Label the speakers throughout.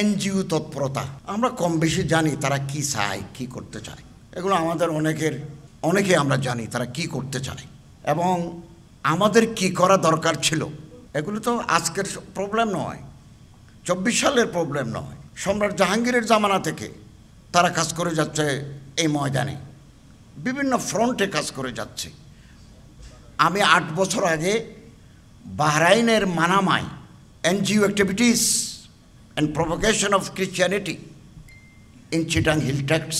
Speaker 1: NGO তৎপরতা। আমরা কম বেশি জানি তারা কি চায়, কি করতে চায়। এগুলো আমাদের অনেকের, অনেকে আমরা জানি তারা কি করতে চায়। এবং আমাদের কি করা দরকার ছিল, এগুলো তো আজকের প্রবলেম নয়। চব্বিশ সালের প্রবলেম নয়। সম্রাট জাহাঙ্গীরের জামানা থেকে তারা কাজ করে যাচ্ছে এই ময়দানে। বিভিন্ন ফ্রন্টে কাজ করে যাচ্ছে। আমি আট বছর আগে বাহরাইনের মানামায় NGO activities and provocation of Christianity in Chittagong hill tracts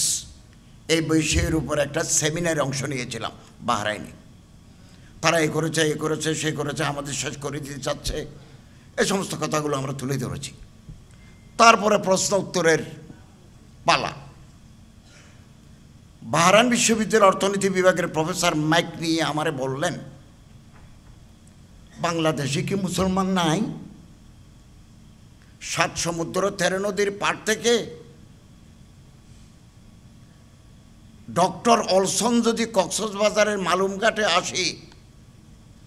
Speaker 1: এই বিষয়ের উপর একটা সেমিনারে অংশ নিয়েছিলাম, বাহরাইনে। তারা এ করেছে এ করেছে, সে করেছে, আমাদের শেষ করে দিতে চাচ্ছে। এই সমস্ত কথাগুলো আমরা তুলে ধরেছি। তারপরে প্রশ্ন উত্তরের পালা। বাহারান বিশ্ববিদ্যালয়ের অর্থনীতি বিভাগের প্রফেসর মাইক নিয়ে আমারে বললেন, বাংলাদেশে কি মুসলমান নাই? সাত সমুদ্র তেরো নদীর পার থেকে ডক্টর অলসন যদি কক্সবাজারের মালুমঘাটে আসি,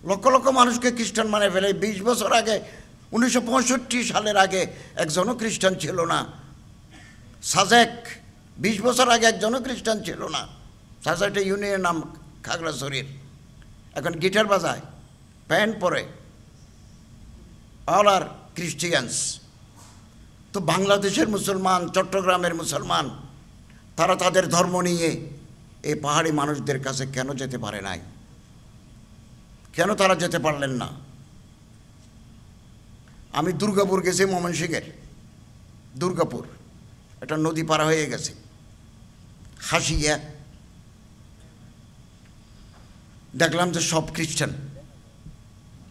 Speaker 1: লক্ষ লক্ষ মানুষকে খ্রিস্টান মানে ফেলে। বিশ বছর আগে, উনিশশো পঁয়ষট্টি সালের আগে একজনও খ্রিস্টান ছিল না। সাজেক, বিশ বছর আগে একজনও খ্রিস্টান ছিল না। সাজেকটা ইউনিয়ন নাম খাগড়াছড়ির। এখন গিটার বাজায় প্যান্ট পরে। All are Christians. তো বাংলাদেশের মুসলমান, চট্টগ্রামের মুসলমান, তারা তাদের ধর্ম নিয়ে এই পাহাড়ি মানুষদের কাছে কেন যেতে পারে নাই? কেন তারা যেতে পারলেন না? আমি দুর্গাপুর গেছি ময়মনসিংহের। দুর্গাপুর, একটা নদী পারা হয়ে গেছে। হাসিয়া। দেখলাম যে সব খ্রিস্টান।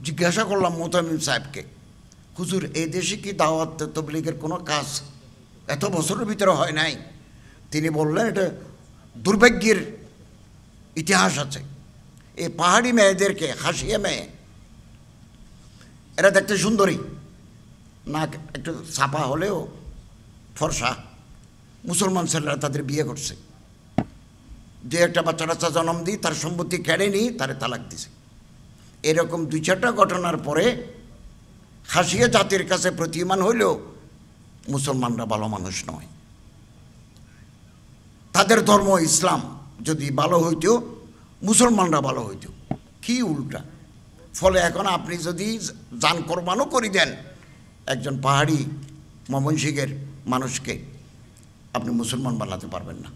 Speaker 1: জিজ্ঞাসা করলাম মোতামিম সাহেবকে। হুজুর, এই দেশে কি দাওয়াত তবলিগের কোনো কাজ এত বছরের ভিতরে হয় নাই? তিনি বললেন, এটা দুর্ভাগ্যের ইতিহাস আছে। এই পাহাড়ি মেয়েদেরকে হাসিয়া মেয়ে, এরা দেখতে সুন্দরী। নাক একটু ছাপা হলেও ফর্সা। মুসলমান ছেলেরা তাদের বিয়ে করছে। যে একটা বাচ্চা টাচ্চা জন্ম দিই, তার সম্পত্তি কেড়ে নিই, তারে তালাক দিছে। এরকম দুই চারটা ঘটনার পরে হাসিয়া জাতির কাছে প্রতীয়মান হইলেও মুসলমানরা ভালো মানুষ নয়। তাদের ধর্ম ইসলাম যদি ভালো হইতো মুসলমানরা ভালো হইতো কি উল্টা? ফলে এখন আপনি যদি যান কোরবানও করে দেন একজন পাহাড়ি ময়মনসিংহের মানুষকে, আপনি মুসলমান বানাতে পারবেন না।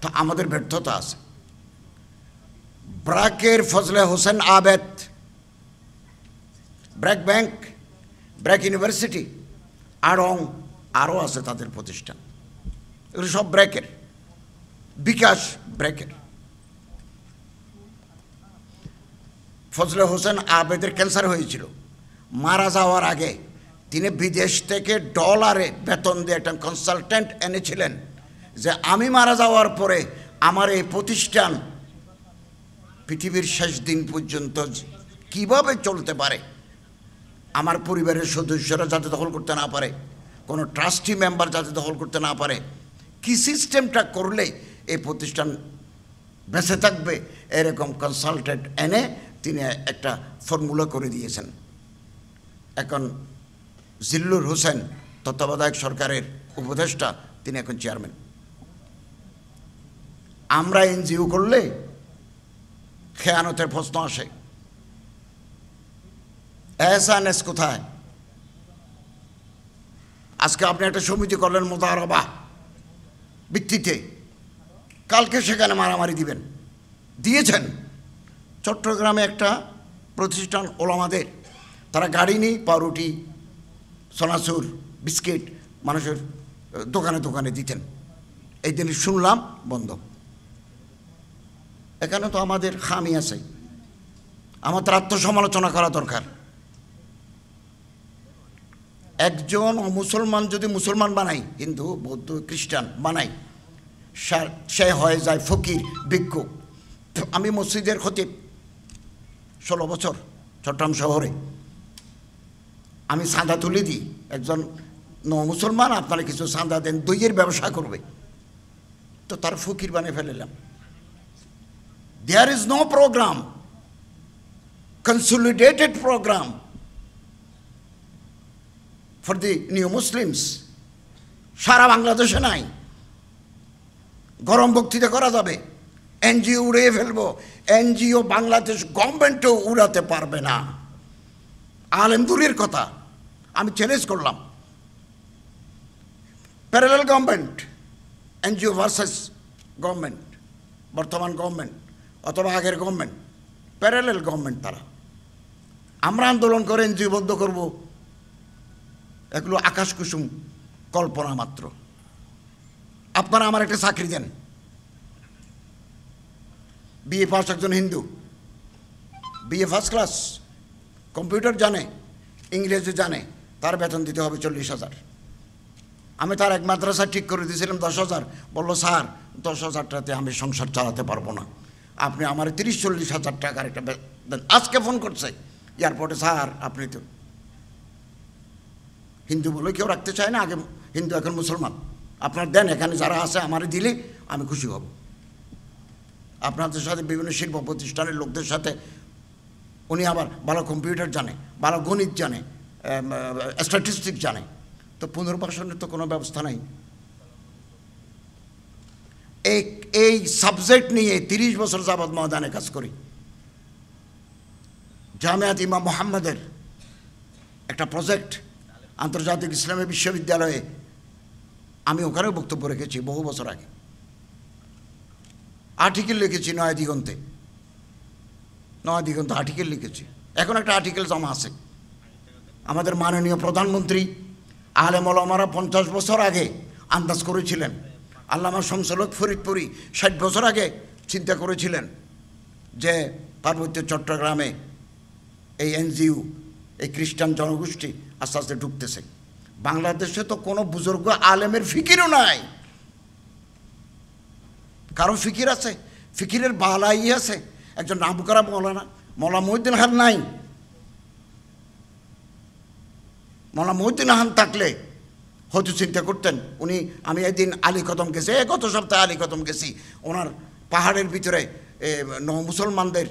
Speaker 1: তো আমাদের ব্যর্থতা আছে। ব্রাকের Fazle Hasan Abed BRAC bank BRAC university আড়ং আরও আছে তাদের প্রতিষ্ঠান। এগুলো সব ব্র্যাকের বিকাশ ব্র্যাকের ফজলে হোসেন আবেদের ক্যান্সার হয়েছিল। মারা যাওয়ার আগে তিনি বিদেশ থেকে ডলারে বেতন দিয়ে একটা কনসালটেন্ট এনেছিলেন যে, আমি মারা যাওয়ার পরে আমার এই প্রতিষ্ঠান পৃথিবীর শেষ দিন পর্যন্ত কীভাবে চলতে পারে? আমার পরিবারের সদস্যরা যাতে দখল করতে না পারে, কোনো ট্রাস্টি মেম্বার যাতে দখল করতে না পারে, কি সিস্টেমটা করলে এই প্রতিষ্ঠান বেঁচে থাকবে, এরকম কনসালটেন্ট এনে তিনি একটা ফর্মুলা করে দিয়েছেন। এখন জিল্লুর হোসেন, তত্ত্বাবধায়ক সরকারের উপদেষ্টা, তিনি এখন চেয়ারম্যান আমরা এনজিও করলে খেয়ানতের প্রশ্ন আসে। এহসানেস কোথায় আজকে আপনি একটা সমিতি করলেন মোতারবা ভিত্তিতে কালকে সেখানে মারামারি দিবেন দিয়েছেন চট্টগ্রামে একটা প্রতিষ্ঠান ওলামাদের তারা গাড়ি নিয়ে পাউরুটি সোনাচুর বিস্কিট মানুষের দোকানে দোকানে দিতেন এই জিনিস শুনলাম বন্ধ এখানে তো আমাদের খামি আছে আমাদের আত্মসমালোচনা করা দরকার একজন মুসলমান যদি মুসলমান বানাই হিন্দু, বৌদ্ধ, খ্রিস্টান বানাই সে হয়ে যায় ফকির ভিক্ষু আমি মসজিদের খতিব ষোলো বছর চট্টগ্রাম শহরে। আমি চাঁদা তুলে দিই, একজন ন মুসলমান, আপনারা কিছু চাঁদা দেন, দইয়ের ব্যবসা করবে। তো তার ফকির বানিয়ে ফেলেলাম there is no programme consolidated programme for the new Muslims সারা বাংলাদেশে নাই। গরম বক্তৃতা করা যাবে। এনজিও উড়িয়ে ফেলব। এনজিও বাংলাদেশ গভর্নমেন্টও উড়াতে পারবে না। আলেম দূরের কথা। আমি চ্যালেঞ্জ করলাম। Parallel government NGO versus government বর্তমান গভর্নমেন্ট অথবা আগের গভর্নমেন্ট প্যারালাল গভর্নমেন্ট তারা। আমরা আন্দোলন করে এনজিও বন্ধ করব। এগুলো আকাশ কুসুম কল্পনা মাত্র। আপনারা আমার একটা চাকরি দেন। বিএ পাস একজন Hindu. B A first class computer জানে, ইংরেজি জানে, তার বেতন দিতে হবে চল্লিশ হাজার। আমি তার এক মাদ্রাসা ঠিক করে দিয়েছিলাম দশ হাজার। বলল, স্যার, দশ হাজারটাতে আমি সংসার চালাতে পারব না। আপনি আমার তিরিশ চল্লিশ হাজার টাকার একটা আজকে ফোন করছে। এয়ারপোর্টে স্যার, আপনি তো হিন্দু বলে কেউ রাখতে চায় না, আগে হিন্দু এখন মুসলমান। আপনার দেন, এখানে যারা আছে আমারে দিলে আমি খুশি হব। আপনাদের সাথে বিভিন্ন শিল্প প্রতিষ্ঠানের লোকদের সাথে উনি আবার ভালো কম্পিউটার জানে, ভালো গণিত জানে স্ট্যাটিস্টিক জানে। তো পুনর্বাসনের তো কোনো ব্যবস্থা নাই। এই এই সাবজেক্ট নিয়ে তিরিশ বছর যাবৎ ময়দানে কাজ করি। জামিয়াত ইমাম মোহাম্মদের একটা প্রজেক্ট আন্তর্জাতিক ইসলামী বিশ্ববিদ্যালয়ে আমি ওখানেও বক্তব্য রেখেছি বহু বছর আগে। আর্টিকেল লিখেছি নয়া দিগন্তে। নয়া দিগন্ত আর্টিকেল লিখেছি। এখন একটা আর্টিকেল জমা আছে। আমাদের মাননীয় প্রধানমন্ত্রী আলেম ওলামারা পঞ্চাশ বছর আগে আন্দাজ করেছিলেন। আল্লামা শমসলক ফরিদপুরি ষাট বছর আগে চিন্তা করেছিলেন যে পার্বত্য চট্টগ্রামে এই এনজিও, এই খ্রিস্টান জনগোষ্ঠী আস্তে আস্তে ঢুকতেছে। বাংলাদেশে তো কোনো বুজুর্গ আলেমের ফিকিরও নাই। কারও ফিকির আছে? ফিকিরের বালাই আছে। একজন নাম করা মৌলানা, মৌলা মহিউদ্দিন খান নাই। মৌলা মহিউদ্দিন খান থাকলে হয়তো চিন্তা করতেন, উনি আমি একদিন আলী কদম গেছি, এ গত সপ্তাহে আলী কদম গেছি। ওনার পাহাড়ের ভিতরে মুসলমানদের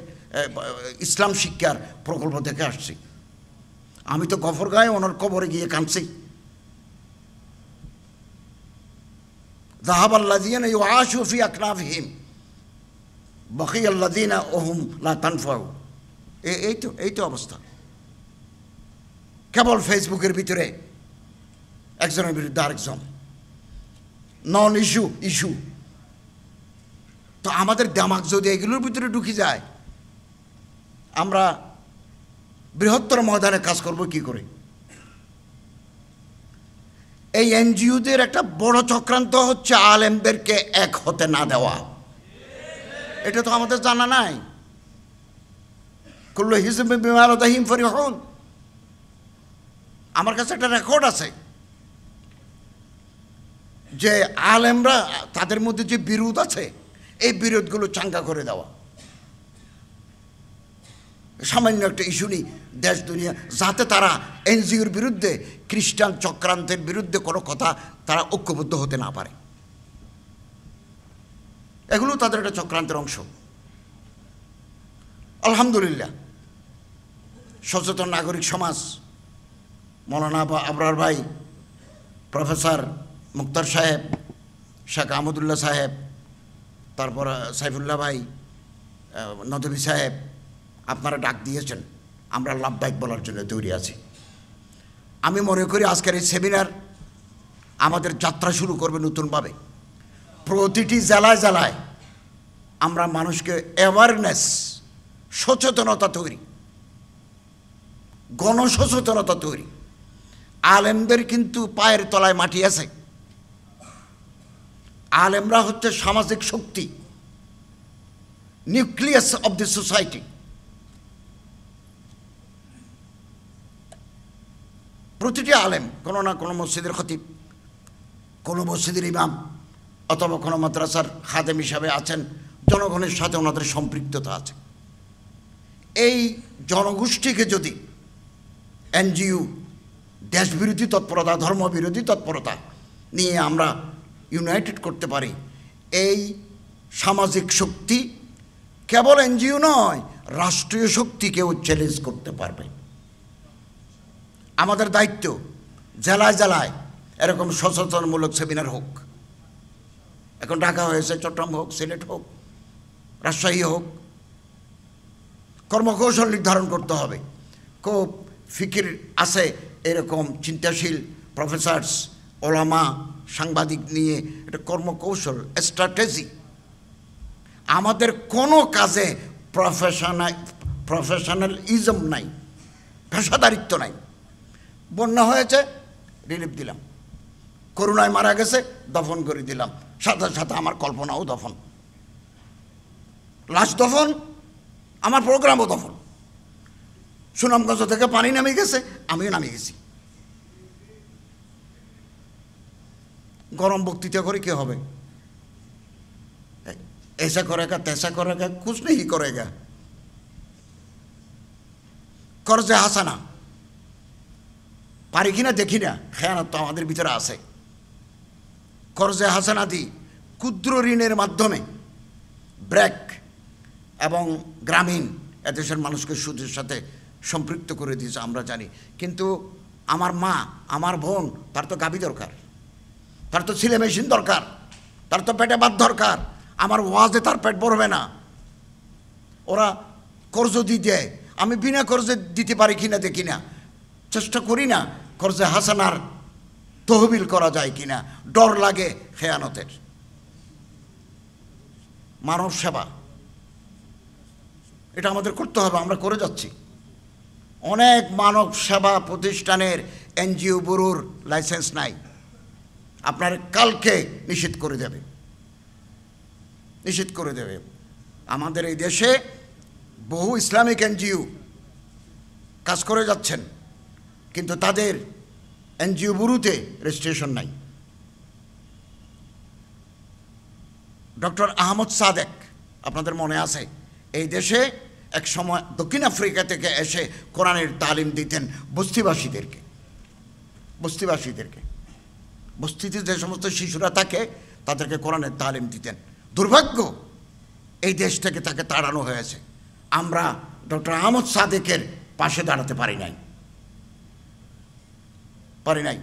Speaker 1: ইসলাম শিক্ষার প্রকল্প দেখে আসছি। আমি তো গফরগাঁয়ে ওনার কবরে গিয়ে কাঁদছি ذهب الذين يعاشوا في أكنافهم بقي الذين وهم لا تنفعوا এ- এই তো এই তো অবস্থা কেবল ফেসবুকের ভিতরে একজনের বিরুদ্ধে আরেকজন নন ইস্যু ইস্যু তো আমাদের দামাক যদি এগুলোর ভিতরে ঢুকে যায় আমরা বৃহত্তর ময়দানে কাজ করব কি করে? এই এনজিওদের একটা বড় চক্রান্ত হচ্ছে আলেমদেরকে এক হতে না দেওয়া। এটা তো আমাদের জানা নাই। কুল্লু হিসেবে বিমালতাহিম ফরিহন। আমার কাছে একটা রেকর্ড আছে। যে আলেমরা তাদের মধ্যে যে বিরোধ আছে, এই বিরোধগুলো চাঙ্গা করে দেওয়া। সামান্য একটা ইস্যু নেই। দেশ, দুনিয়া, যাতে তারা এনজিওর বিরুদ্ধে, খ্রিস্টান চক্রান্তের বিরুদ্ধে কোনো কথা তারা ঐক্যবদ্ধ হতে না পারে। এগুলো তাদের একটা চক্রান্তের অংশ। আলহামদুলিল্লাহ, সচেতন নাগরিক সমাজ, মৌলানা আব- আবরার ভাই, প্রফেসর মুক্তার সাহেব, শেখ আহমদুল্লাহ সাহেব, তারপর সাইফুল্লাহ ভাই নদবী সাহেব আপনারা ডাক দিয়েছেন, আমরা লাভবাহিক বলার জন্য তৈরি আছি। আমি মনে করি আজকের এই সেমিনার আমাদের যাত্রা শুরু করবে নতুনভাবে। প্রতিটি জেলায় জেলায় আমরা মানুষকে অ্যাওয়ারনেস সচেতনতা তৈরি, গণসচেতনতা তৈরি। আলেমদের কিন্তু পায়ের তলায় মাটি আছে। আলেমরা হচ্ছে সামাজিক শক্তি নিউক্লিয়াস অব দি সোসাইটি প্রতিটি আলেম, কোনো না কোনো মসজিদের খতিব, কোনো মসজিদের ইমাম অথবা কোনো মাদ্রাসার খাদেম হিসাবে আছেন, জনগণের সাথে ওনাদের সম্পৃক্ততা আছে। এই জনগোষ্ঠীকে যদি এনজিও, দেশবিরোধী তৎপরতা, ধর্মবিরোধী তৎপরতা নিয়ে আমরা ইউনাইটেড করতে পারি, এই সামাজিক শক্তি কেবল এনজিও নয়, রাষ্ট্রীয় শক্তিকেও চ্যালেঞ্জ করতে পারবে। আমাদের দায়িত্ব, জেলায় জেলায় এরকম সচেতনমূলক সেমিনার হোক। এখন ঢাকা হয়েছে, চট্টগ্রাম হোক, সিলেট হোক, রাজশাহী হোক, কর্মকৌশল নির্ধারণ করতে হবে। খুব ফিকির আছে এরকম চিন্তাশীল প্রফেসরস, ওলামা, সাংবাদিক নিয়ে, এটা কর্মকৌশল, স্ট্র্যাটেজি। আমাদের কোনো কাজে প্রফেশনাল প্রফেশনালিজম নাই, পেশাদারিত্ব নাই। বন্যা হয়েছে রিলিফ দিলাম। করুণায় মারা গেছে, দফন করে দিলাম। সাথে সাথে আমার কল্পনাও দফন। লাশ দফন, আমার প্রোগ্রামও দফন। সুনামগঞ্জ থেকে পানি নামে গেছে, আমিও নামে গেছি। গরম বক্তৃতা করে কি হবে? এসা করে গা, তেসা করে গা কুচনে কুছ করে গা। করজে হাসানা। পারি কিনা দেখি না। খেয়ানত তো আমাদের ভিতরে আছে। করজে হাসানা দি ক্ষুদ্র ঋণের মাধ্যমে ব্র্যাক এবং গ্রামীণ এদেশের মানুষকে সুদের সাথে সম্পৃক্ত করে দিয়েছে, আমরা জানি। কিন্তু আমার মা, আমার বোন, তার তো গাবি দরকার। তার তো ছেলে মেশিন দরকার। তার তো পেটে বাদ দরকার। আমার ওয়াজে তার পেট ভরবে না। ওরা কর্জ দিয়ে দেয়। আমি বিনা কর্জে দিতে পারি কিনা দেখি না। চেষ্টা করি না, কর্জে হাসানার তহবিল করা যায় কিনা। ডর লাগে খেয়ানতের। মানব সেবা। এটা আমাদের করতে হবে, আমরা করে যাচ্ছি। অনেক মানব সেবা প্রতিষ্ঠানের এনজিও ব্যুরোর লাইসেন্স নাই। আপনার কালকে নিষেধ করে দেবে। নিষেধ করে দেবে। আমাদের এই দেশে বহু ইসলামিক এনজিও কাজ করে যাচ্ছেন। কিন্তু তাদের এনজিও বুরুতে রেজিস্ট্রেশন নাই। ডক্টর আহমদ সাদেক, আপনাদের মনে আছে? এই দেশে এক সময় দক্ষিণ আফ্রিকা থেকে এসে কোরআনের তালিম দিতেন বস্তিবাসীদেরকে। বস্তিবাসীদেরকে। বস্তিতে যে সমস্ত শিশুরা থাকে, তাদেরকে কোরআনের তালিম দিতেন। দুর্ভাগ্য, এই দেশ থেকে তাকে তাড়ানো হয়েছে। আমরা ডক্টর আহমদ সাদেকের পাশে দাঁড়াতে পারি নাই। পারি নাই।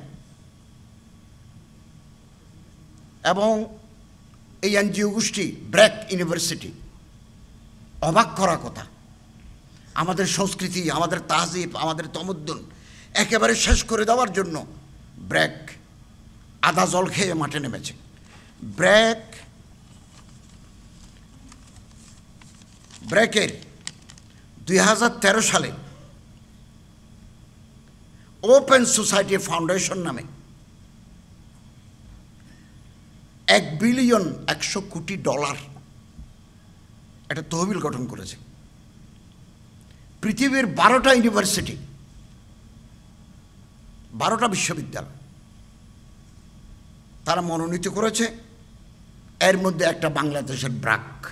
Speaker 1: এবং এই এনজিও গোষ্ঠী ব্র্যাক ইউনিভার্সিটি, অবাক করা কথা। আমাদের সংস্কৃতি, আমাদের তাহজিব, আমাদের তমদ্দুন একেবারে শেষ করে দেওয়ার জন্য ব্র্যাক আধা জল খেয়ে মাঠে নেমেছে। ব্র্যাক ব্র্যাকের দুই হাজার তেরো সালে ওপেন সোসাইটি ফাউন্ডেশন নামে। এক বিলিয়ন একশো কোটি ডলার একটা তহবিল গঠন করেছে। পৃথিবীর বারোটা ইউনিভার্সিটি বারোটা বিশ্ববিদ্যালয়, তারা মনোনীত করেছে। এর মধ্যে একটা বাংলাদেশের ব্রাক।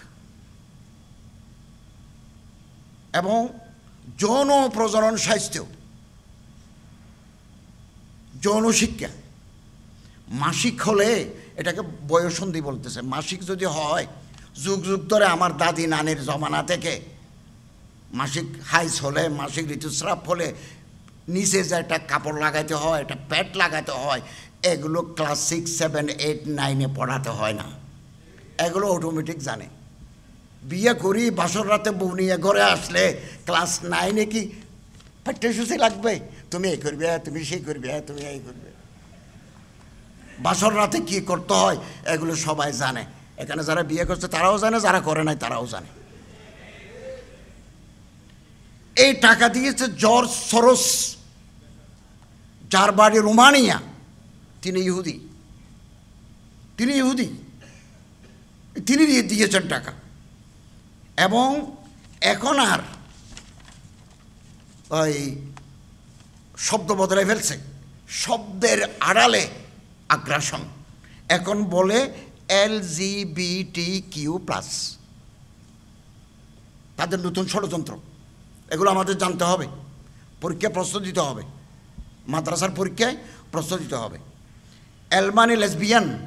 Speaker 1: এবং যৌন প্রজনন স্বাস্থ্য যৌন শিক্ষা মাসিক হলে এটাকে বয়সন্ধি বলতেছে। মাসিক যদি হয়, যুগ যুগ ধরে আমার দাদি নানির জমানা থেকে মাসিক হাইস হলে, মাসিক ঋতুস্রাব হলে নিচে যে একটা কাপড় লাগাইতে হয়, একটা প্যাট লাগাতে হয়, এগুলো ক্লাস সিক্স, সেভেন, এইট, নাইনে পড়াতে হয় না। এগুলো অটোমেটিক জানে। বিয়ে করি, বাসর রাতে বউ নিয়ে ঘরে আসলে ক্লাস নাইনে কি পাঠ্যসূচি লাগবে। তুমি এই করবে, তুমি সেই করবে, তুমি এই করবে। বাসর রাতে কি করতে হয়, এগুলো সবাই জানে। এখানে যারা বিয়ে করছে, তারাও জানে, যারা করে নাই, তারাও জানে। এই টাকা দিয়েছে জর্জ সরস, যার বাড়ি রোমানিয়া। তিনি ইহুদি। তিনি ইহুদি। তিনি দিয়ে দিয়েছেন টাকা। এবং এখন আর ওই শব্দ বদলে ফেলছে। শব্দের আড়ালে আগ্রাসন। এখন বলে L G B T Q plus. তাদের নতুন ষড়যন্ত্র। এগুলো আমাদের জানতে হবে। পরীক্ষা প্রশ্ন দিতে হবে। মাদ্রাসার পরীক্ষায় প্রশ্ন দিতে হবে। অ্যালমানি লেসবিয়ান,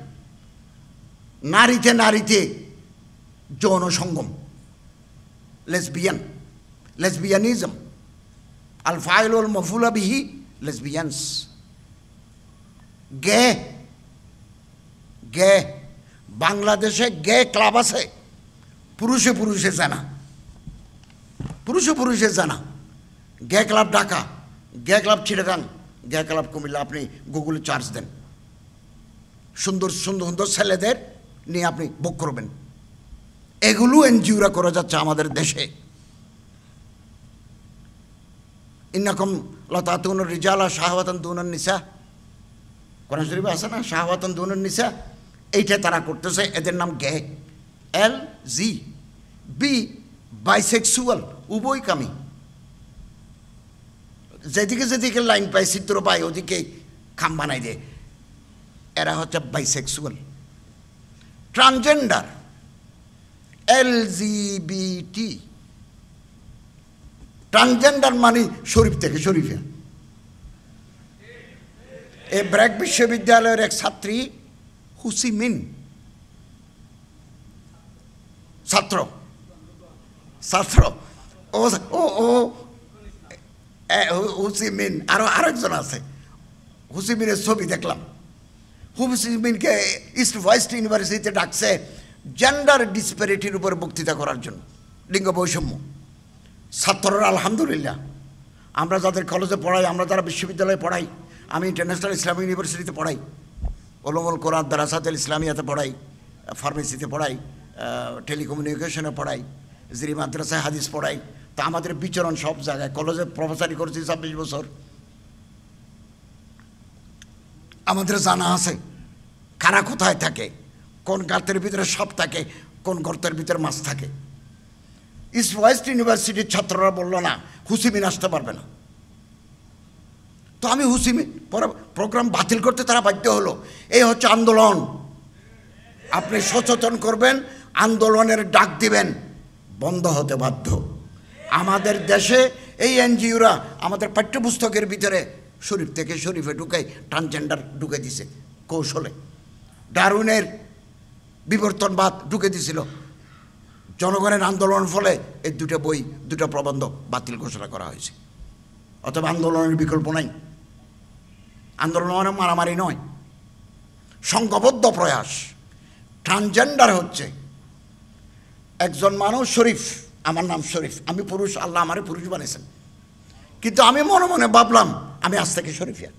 Speaker 1: নারীতে নারীতে যৌন সঙ্গম। লেসবিয়ান। লেসবিয়ানিজম। আল ফাইল মফুলা বিহি লেসবিয়ানস গে গে বাংলাদেশে গে ক্লাব আছে। পুরুষে পুরুষে জানা। পুরুষে পুরুষে জানা। Gay club Dhaka. Gay club Chittagong gay club Comilla, আপনি গুগলে চার্জ দেন। সুন্দর সুন্দর সুন্দর ছেলেদের নিয়ে আপনি বুক করবেন। এগুলো এনজিওরা করা যাচ্ছে আমাদের দেশে। ইন্নাকম লতাতুন রিজালা শাহওয়াতান দুনান নিসা কোরআন শরীফে আছে না? শাহওয়াতান দুনান নিসা এইটা তারা করতেছে, এদের নাম গে এল জি। B bisexual উভয়কামী। যেদিকে যেদিকে লাইন পাই চিত্র পাই ওদিকে খাম বানাই দেয়। এরা হচ্ছে bisexual transgender L G B T. Transgender মানে শরীফ থেকে শরীফে। এ ব্র্যাক বিশ্ববিদ্যালয়ের এক ছাত্রী হুসিমিন ছাত্র। ছাত্র। ও ও ও হুসিমিন আরও, আরেকজন আছে। হুসিমিনের ছবি দেখলাম। হুসিমিনকে ইস্ট ওয়েস্ট ইউনিভার্সিটিতে ডাকছে জেন্ডার ডিসপ্যারিটির উপর বক্তৃতা করার জন্য। লিঙ্গ বৈষম্য। ছাত্ররা আলহামদুলিল্লাহ। আমরা যাদের কলেজে পড়াই, আমরা যারা বিশ্ববিদ্যালয়ে পড়াই, আমি ইন্টারন্যাশনাল ইসলামিক ইউনিভার্সিটিতে পড়াই ওলমল কোরআন দারাসাতুল ইসলামিয়াতে পড়াই ফার্মেসিতে পড়াই টেলিকমিউনিকেশনে পড়াই, জিরি মাদ্রাসায় হাদিস পড়াই, তা আমাদের বিচরণ সব জায়গায়। কলেজে প্রফেসারি করেছি ছাব্বিশ বছর। আমাদের জানা আছে, কারা কোথায় থাকে, কোন গাতের ভিতরে সব থাকে, কোন গর্তের ভিতরে মাছ থাকে। ইস্ট ওয়েস্ট ইউনিভার্সিটির ছাত্ররা বলল, না হুসিমিন আসতে পারবে না। তো আমি হুসিমিন পরে প্রোগ্রাম বাতিল করতে তারা বাধ্য হলো। এই হচ্ছে আন্দোলন। আপনি সচেতন করবেন, আন্দোলনের ডাক দিবেন, বন্ধ হতে বাধ্য। আমাদের দেশে এই এনজিওরা আমাদের পাঠ্যপুস্তকের ভিতরে শরীফ থেকে শরীফে ঢুকে ট্রান্সজেন্ডার ঢুকে দিছে, কৌশলে। ডারুনের বিবর্তনবাদ ঢুকে দিছিল। জনগণের আন্দোলন ফলে এই দুটো বই, দুটো প্রবন্ধ বাতিল ঘোষণা করা হয়েছে। অথবা আন্দোলনের বিকল্প নাই। আন্দোলন মানে মারামারি নয়। সংঘবদ্ধ প্রয়াস। ট্রান্সজেন্ডার হচ্ছে। একজন মানুষ শরীফ, আমার নাম শরীফ। আমি পুরুষ, আল্লাহ আমারে পুরুষ বানিয়েছেন। কিন্তু আমি মনে মনে ভাবলাম, আমি আজ থেকে শরীফিয়া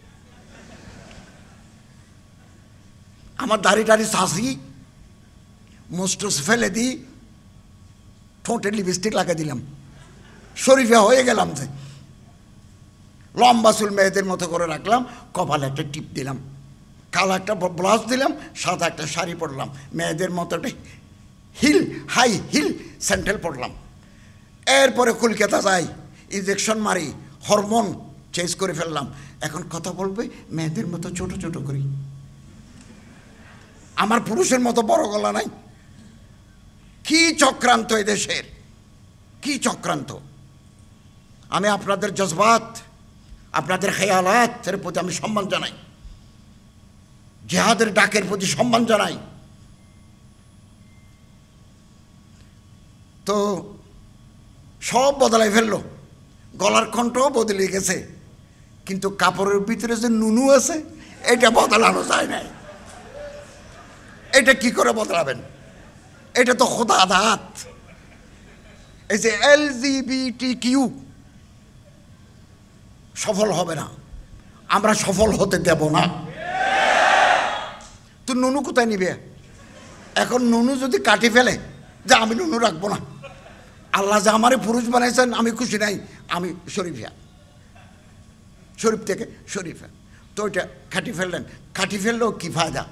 Speaker 1: আমার দাড়ি টাড়ি শাসি মোস্টস ফেলে দিই ঠোঁটে লিপস্টিক লাগিয়ে দিলাম। শরীফিয়া হয়ে গেলাম যে। লম্বা চুল মেয়েদের মতো করে রাখলাম, কপালে একটা টিপ দিলাম। কালো একটা ব্লাউজ দিলাম, সাদা একটা শাড়ি পরলাম। মেয়েদের মতো একটা হিল হাই হিল স্যান্ডেল পরলাম। এরপরে কলকাতা যাই ইঞ্জেকশন মারি হরমোন চেঞ্জ করে ফেললাম। এখন কথা বলবে মেয়েদের মতো ছোট ছোট করি। আমার পুরুষের মতো বড় গলা নাই। কি চক্রান্ত দেশের? কি চক্রান্ত? আমি আপনাদের জজবাত, আপনাদের খেয়ালাতের প্রতি আমি সম্মান জানাই। জেহাদের ডাকের প্রতি সম্মান জানাই। তো সব বদলাই ফেলল। গলার কণ্ঠও বদলে গেছে। কিন্তু কাপড়ের ভিতরে যে নুনু আছে, এটা বদলানো যায় নাই। এটা কি করে বদলাবেন? এটা তো খোদা দাঁত এই যে এল কিউ সফল হবে না। আমরা সফল হতে দেব না। তো নুনু কোথায় নিবে? এখন নুনু যদি কাটি ফেলে, যে আমি নুনু রাখব না। আল্লাহ যে আমারে পুরুষ বানাইছেন, আমি খুশি নাই। আমি শরীফিয়া। শরীফ থেকে শরীফা। তো ওইটা কাটি ফেললেন। কাটি ফেললেও কি ফায়দা?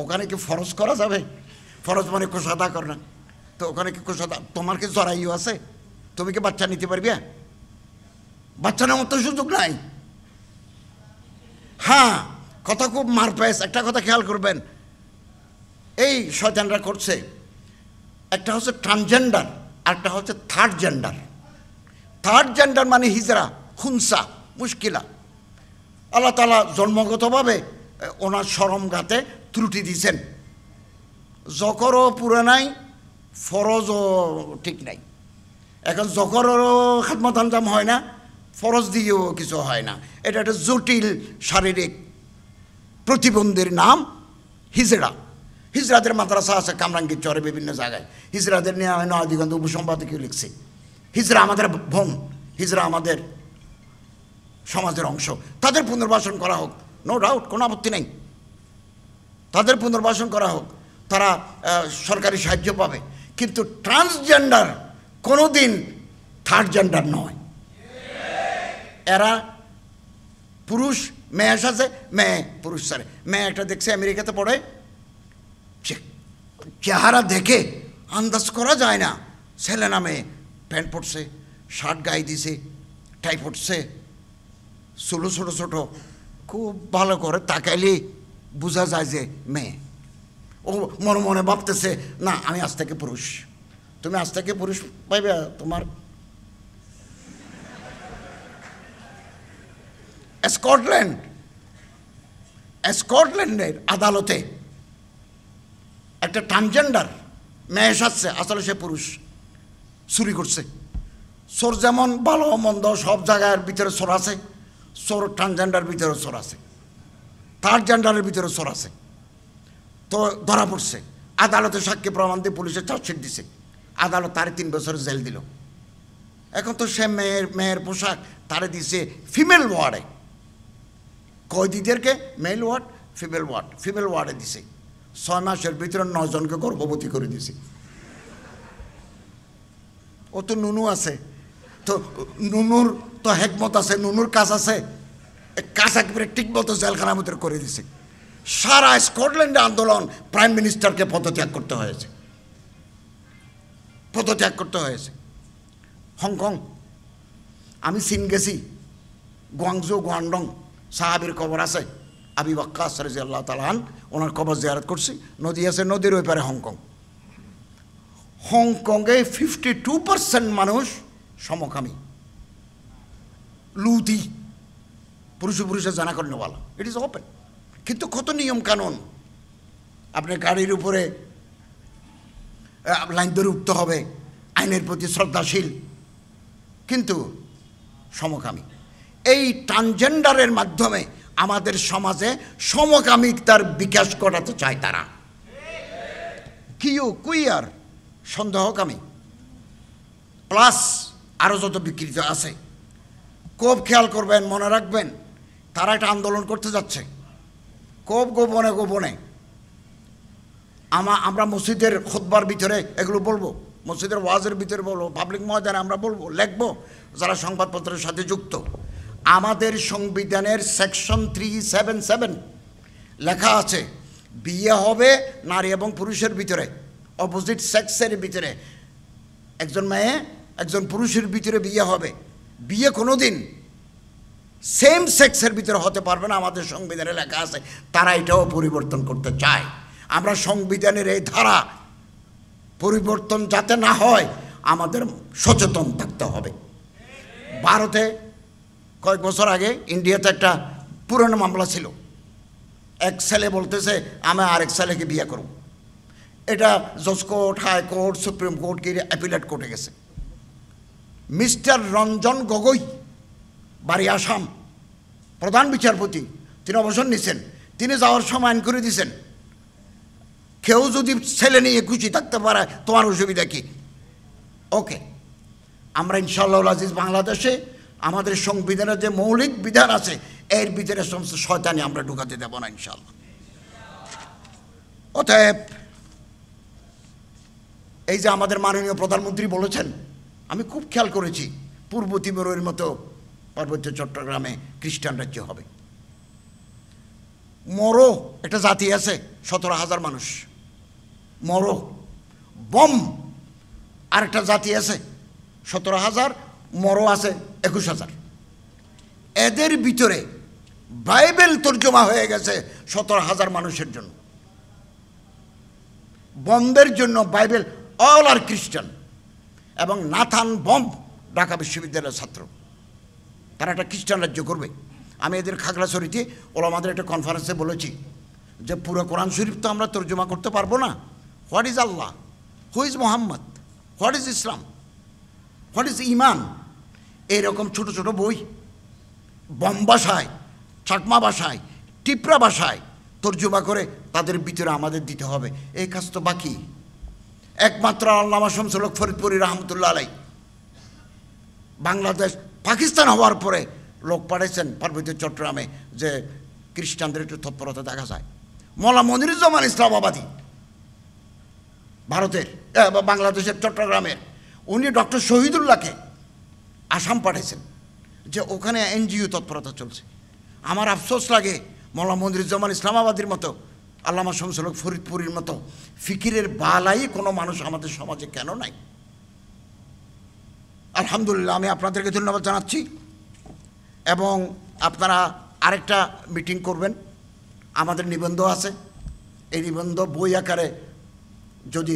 Speaker 1: ওখানে কি ফরজ করা যাবে? ফরজ মানে কোষাদা কর না। তো ওখানে কি কোষাদা তোমার কি জরাইও আছে? তুমি কি বাচ্চা নিতে পারবে? বাচ্চা নেওয়ার তো সুযোগ নাই। হ্যাঁ কথা খুব মারপেস একটা কথা খেয়াল করবেন। এই শয়তানরা করছে। একটা হচ্ছে ট্রান্সজেন্ডার আরেকটা হচ্ছে থার্ড জেন্ডার থার্ড জেন্ডার মানে হিজরা, খুনসা, মুশকিলা। আল্লাহ তালা জন্মগতভাবে ওনার সরম গাতে ত্রুটি দিছেন জকরও পুরো নাই ফরজও ঠিক নাই। এখন জকরেরও খাদমত আঞ্জাম হয় না ফরজ দিয়েও কিছু হয় না। এটা একটা জটিল শারীরিক প্রতিবন্ধীর নাম হিজড়া হিজড়াদের মাদ্রাসা আছে কামরাঙ্গীর চরে বিভিন্ন জায়গায় হিজড়াদের নিয়ে আমি নয় দিগন্ত উপসম্পাদকীয় লিখছি। হিজড়া আমাদের বোন হিজড়া আমাদের সমাজের অংশ। তাদের পুনর্বাসন করা হোক নো ডাউট কোনো আপত্তি নেই। তাদের পুনর্বাসন করা হোক। তারা সরকারি সাহায্য পাবে। কিন্তু ট্রান্সজেন্ডার কোনো দিন থার্ড জেন্ডার নয়। এরা পুরুষ, মেয়ে সাজে মেয়ে পুরুষ স্যারে মেয়ে একটা দেখছে আমেরিকাতে পড়ে। চেহারা দেখে আন্দাজ করা যায় না। ছেলে না মেয়ে, প্যান্ট পরছে, শার্ট গায়ে দিছে, টাই পরছে ছোটো ছোটো ছোটো। খুব ভালো করে তাকাইলে বোঝা যায় যে মেয়ে। ও মনে মনে ভাবতেছে, না, আমি আজ থেকে পুরুষ। তুমি আজ থেকে পুরুষ পাইবে তোমার? স্কটল্যান্ড। স্কটল্যান্ডের আদালতে একটা ট্রান্সজেন্ডার মেয়ে সাজছে, আসলে সে পুরুষ। চুরি করছে। চোর যেমন ভালো মন্দ সব জায়গার ভিতরে চোর আছে, চোর ট্রান্সজেন্ডার ভিতরে চোর আছে। থার্ড জেন্ডারের ভিতরে চোর আছে। তো ধরা পড়ছে। আদালতে সাক্ষী প্রমাণ দিয়ে পুলিশে চার্জশিট দিছে। আদালত তারে তিন বছর জেল দিল। এখন তো সে মেয়ের মেয়ের পোশাক তারে দিছে ফিমেল ওয়ার্ডে। কয়েদিদেরকে male ward, female ward, female ওয়ার্ডে দিছে। ছয় মাসের ভিতরে নজনকে গর্ভবতী করে দিছে। ও তো নুনু আছে। তো নুনুর তো হেকমত আছে, নুনুর কাজ আছে। কাজ একেবারে ঠিক মতো জেলখানার ভিতরে করে দিছে। সারা স্কটল্যান্ডে আন্দোলন প্রাইম মিনিস্টারকে পদত্যাগ করতে হয়েছে। পদত্যাগ করতে হয়েছে। হংকং, আমি সিন গেছি। গুয়াংজু গুয়ান্ডং সাহাবির কবর আছে। আবি বাক্কাস রাজি আল্লাহ তালান ওনার কবর জিয়ারত করছি। নদী আছে, নদীর ওই পারে হংকং। হংকংয়ে ফিফটি টু পার্সেন্ট মানুষ সমকামী। লুতি পুরুষ পুরুষে জানা করে নেওয়ালা ইট ইজ ওপেন কিন্তু কত নিয়ম কানুন? আপনার গাড়ির উপরে লাইন ধরে উঠতে হবে, আইনের প্রতি শ্রদ্ধাশীল। কিন্তু সমকামী, এই ট্রান্সজেন্ডারের মাধ্যমে আমাদের সমাজে সমকামিতার বিকাশ ঘটাতে চায় তারা। Q, queer, সন্দেহকামী। প্লাস আরও যত বিকৃত আছে। খুব খেয়াল করবেন, মনে রাখবেন, তারা একটা আন্দোলন করতে যাচ্ছে। খুব গোপনে গোপনে। আমা আমরা মসজিদের খোদবার ভিতরে এগুলো বলব, মসজিদের ওয়াজের ভিতরে বলব পাবলিক ময়দানে আমরা বলব, লিখব, যারা সংবাদপত্রের সাথে যুক্ত। আমাদের সংবিধানের সেকশন থ্রি সেভেন সেভেন লেখা আছে, বিয়ে হবে নারী এবং পুরুষের ভিতরে অপোজিট সেক্সের ভিতরে। একজন মেয়ে, একজন পুরুষের ভিতরে বিয়ে হবে। বিয়ে কোনো দিন সেম সেক্সের ভিতরে হতে পারবে না, আমাদের সংবিধানে লেখা আছে, তারা এটাও পরিবর্তন করতে চায়। আমরা সংবিধানের এই ধারা পরিবর্তন যাতে না হয়, আমাদের সচেতন থাকতে হবে। ভারতে কয়েক বছর আগে ইন্ডিয়াতে একটা পুরনো মামলা ছিল। এক ছেলে বলতেছে, আমি আরেক ছেলেকে বিয়ে করব। এটা জজ court high court supreme court কি অ্যাপিলেট কোর্টে গেছে। মিস্টার রঞ্জন গগৈ বাড়ি আসাম। প্রধান বিচারপতি, তিনি অবসর নিছেন। তিনি যাওয়ার সময় আইন করে দিছেন। কেউ যদি ছেলে নিয়ে খুশি থাকতে পারে, তোমার অসুবিধা কি? ওকে আমরা ইনশাল্লাহ আজিজ বাংলাদেশে আমাদের সংবিধানের যে মৌলিক বিধান আছে, এর ভিতরে সমস্ত শয়তানি আমরা ঢুকাতে দেব না ইনশাল্লাহ অতএব, এই যে আমাদের মাননীয় প্রধানমন্ত্রী বলেছেন, আমি খুব খেয়াল করেছি, পূর্ব তিমুরের মতো পার্বত্য চট্টগ্রামে খ্রিস্টান রাজ্য হবে। মরো, একটা জাতি আছে, সতেরো হাজার মানুষ। মরো, বম, আরেকটা জাতি আছে, সতেরো হাজার, মরো আছে একুশ হাজার। এদের ভিতরে বাইবেল তর্জমা হয়ে গেছে সতেরো হাজার মানুষের জন্য। বম্বের জন্য বাইবেল অল আর খ্রিস্টান। এবং নাথান বম্ব ঢাকা বিশ্ববিদ্যালয়ের ছাত্র। তারা একটা খ্রিস্টান রাজ্য করবে। আমি এদের খাগড়াছড়িতে ওরা আমাদের একটা কনফারেন্সে বলেছি যে পুরো কোরআন শরীফ তো আমরা তর্জমা করতে পারব না। What is Allah? Who is Muhammad? What is Islam? What is iman এইরকম ছোট ছোট বই। বম ভাষায় চাকমা ভাষায় টিপরা ভাষায় তর্জমা করে তাদের ভিতরে আমাদের দিতে হবে। এই কাজ তো বাকি। একমাত্র আল্লামা শামসুলক ফরিদপুরি রহমতুল্লাহ আলাই বাংলাদেশ পাকিস্তান হওয়ার পরে লোক পাঠাইছেন পার্বত্য চট্টগ্রামে যে খ্রিস্টানদের একটু তৎপরতা দেখা যায়। মৌলা মনিরুজ্জামান ইসলামাবাদী, ভারতের বাংলাদেশের চট্টগ্রামের, উনি ডক্টর শহীদুল্লাহকে আসাম পাঠাইছেন যে ওখানে এনজিও তৎপরতা চলছে। আমার আফসোস লাগে মৌলা মনিরুজ্জামান ইসলামাবাদীর মতো আল্লামা শামসুলক ফরিদপুরীর মতো ফিকিরের বালাই কোনো মানুষ আমাদের সমাজে কেন নাই? আলহামদুলিল্লাহ আমি আপনাদেরকে ধন্যবাদ জানাচ্ছি। এবং আপনারা আরেকটা মিটিং করবেন। আমাদের নিবন্ধ আছে। এই নিবন্ধ বই আকারে যদি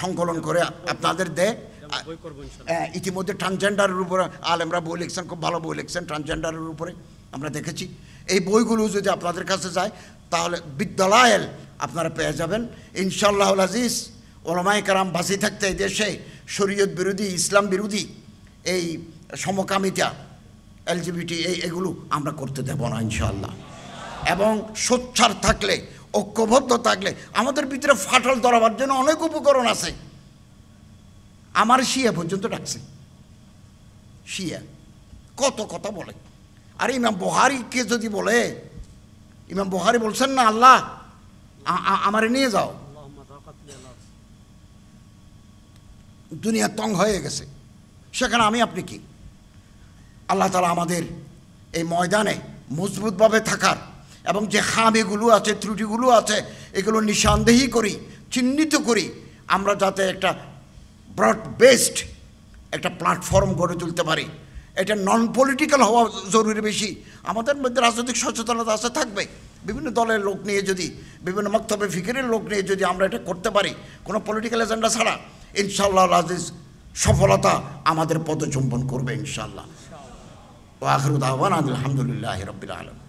Speaker 1: সংকলন করে আপনাদের দেয় হ্যাঁ, ইতিমধ্যে ট্রান্সজেন্ডারের উপরে আলেমরা বই লিখছেন খুব ভালো বই লিখছেন ট্রান্সজেন্ডারের উপরে আমরা দেখেছি। এই বইগুলো যদি আপনাদের কাছে যায় তাহলে বিদ্যালয়ের আপনারা পেয়ে যাবেন। ইনশাল্লাহ আজিজ ওলামাই কারাম বাঁচি থাকতে এই দেশে শরীয়ত বিরোধী ইসলাম বিরোধী এই সমকামিতা এলজিবিটি এই এগুলো আমরা করতে দেব না ইনশাল্লাহ এবং সোচ্চার থাকলে ঐক্যবদ্ধ থাকলে আমাদের ভিতরে ফাটল ধরাবার জন্য অনেক উপকরণ আছে। আমার শিয়া পর্যন্ত ডাকছে। শিয়া কত কথা বলে। আর ইমাম বহারিকে যদি বলে ইমাম বহারি বলছেন না আল্লাহ আমারে নিয়ে যাও। দুনিয়া তং হয়ে গেছে। সেখানে আমি আপনি কি? আল্লাহ তালা আমাদের এই ময়দানে মজবুতভাবে থাকার এবং যে খামিগুলো আছে, ত্রুটিগুলো আছে, এগুলো নিঃসন্দেহী করি, চিহ্নিত করি, আমরা যাতে একটা ব্রড বেসড একটা প্ল্যাটফর্ম গড়ে তুলতে পারি। এটা নন পলিটিক্যাল হওয়া জরুরি বেশি। আমাদের মধ্যে রাজনৈতিক সচেতনতা আছে, থাকবে। বিভিন্ন দলের লোক নিয়ে যদি, বিভিন্ন মক্তব্য ফিকিরের লোক নিয়ে যদি আমরা এটা করতে পারি, কোনো পলিটিক্যাল এজেন্ডা ছাড়া ইনশাল্লাহ আজিজ সফলতা আমাদের পদচুম্বন করবে ইনশাল্লাহ আখরুদ আহ্বান আলহামদুলিল্লাহ রবিল আলম